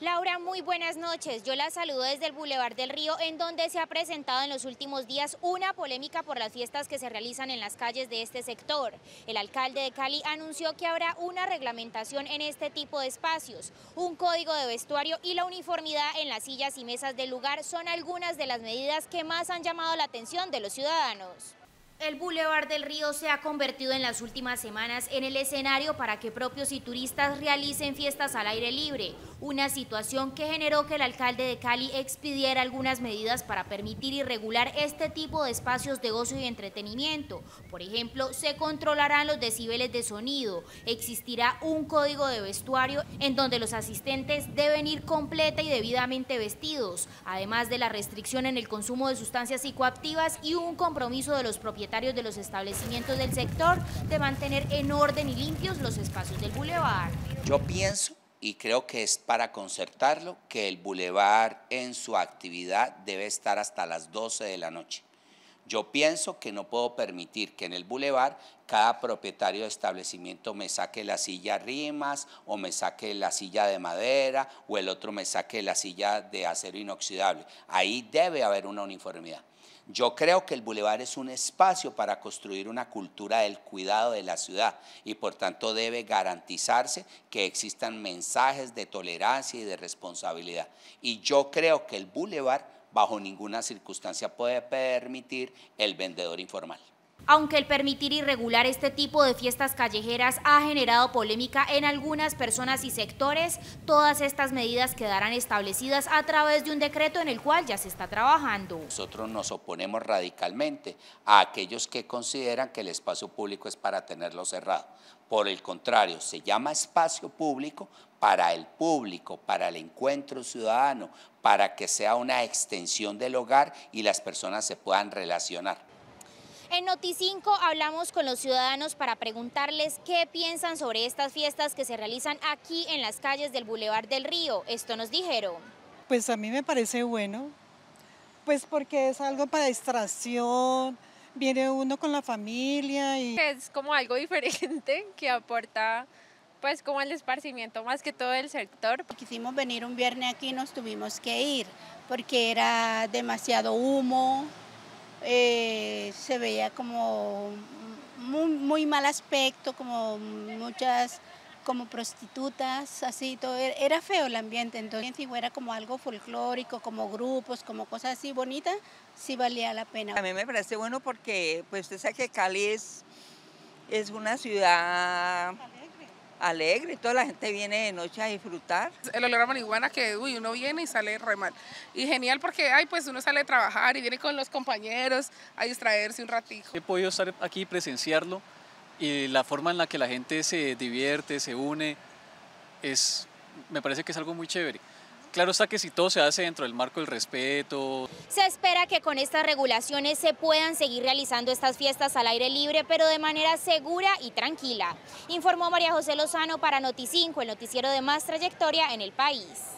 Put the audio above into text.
Laura, muy buenas noches. Yo la saludo desde el Boulevard del Río, en donde se ha presentado en los últimos días una polémica por las fiestas que se realizan en las calles de este sector. El alcalde de Cali anunció que habrá una reglamentación en este tipo de espacios. Un código de vestuario y la uniformidad en las sillas y mesas del lugar son algunas de las medidas que más han llamado la atención de los ciudadanos. El Boulevard del Río se ha convertido en las últimas semanas en el escenario para que propios y turistas realicen fiestas al aire libre, una situación que generó que el alcalde de Cali expidiera algunas medidas para permitir y regular este tipo de espacios de ocio y entretenimiento. Por ejemplo, se controlarán los decibeles de sonido, existirá un código de vestuario en donde los asistentes deben ir completa y debidamente vestidos, además de la restricción en el consumo de sustancias psicoactivas y un compromiso de los propietarios de los establecimientos del sector de mantener en orden y limpios los espacios del bulevar. Yo pienso y creo que es para concertarlo que el bulevar en su actividad debe estar hasta las 12 de la noche. Yo pienso que no puedo permitir que en el bulevar cada propietario de establecimiento me saque la silla rimas o me saque la silla de madera o el otro me saque la silla de acero inoxidable. Ahí debe haber una uniformidad. Yo creo que el bulevar es un espacio para construir una cultura del cuidado de la ciudad y por tanto debe garantizarse que existan mensajes de tolerancia y de responsabilidad. Y yo creo que el bulevar bajo ninguna circunstancia puede permitir el vendedor informal. Aunque el permitir y regular este tipo de fiestas callejeras ha generado polémica en algunas personas y sectores, todas estas medidas quedarán establecidas a través de un decreto en el cual ya se está trabajando. Nosotros nos oponemos radicalmente a aquellos que consideran que el espacio público es para tenerlo cerrado. Por el contrario, se llama espacio público para el público, para el encuentro ciudadano, para que sea una extensión del hogar y las personas se puedan relacionar. En Noti5 hablamos con los ciudadanos para preguntarles qué piensan sobre estas fiestas que se realizan aquí en las calles del Boulevard del Río. Esto nos dijeron. Pues a mí me parece bueno, pues porque es algo para distracción, viene uno con la familia y... Es como algo diferente que aporta pues como el esparcimiento más que todo el sector. Quisimos venir un viernes aquí, nos tuvimos que ir porque era demasiado humo, eh, se veía como muy, mal aspecto, como muchas como prostitutas, así, todo, era feo el ambiente, entonces si fuera como algo folclórico, como grupos, como cosas así bonitas, sí valía la pena. A mí me parece bueno porque pues usted sabe que Cali es, es una ciudad alegre, toda la gente viene de noche a disfrutar. El olor a marihuana que uy, uno viene y sale re mal. Y genial porque ay, pues uno sale a trabajar y viene con los compañeros a distraerse un ratito. He podido estar aquí y presenciarlo y la forma en la que la gente se divierte, se une, es, me parece que es algo muy chévere. Claro está que si todo se hace dentro del marco del respeto. Se espera que con estas regulaciones se puedan seguir realizando estas fiestas al aire libre, pero de manera segura y tranquila. Informó María José Lozano para Noticinco, el noticiero de más trayectoria en el país.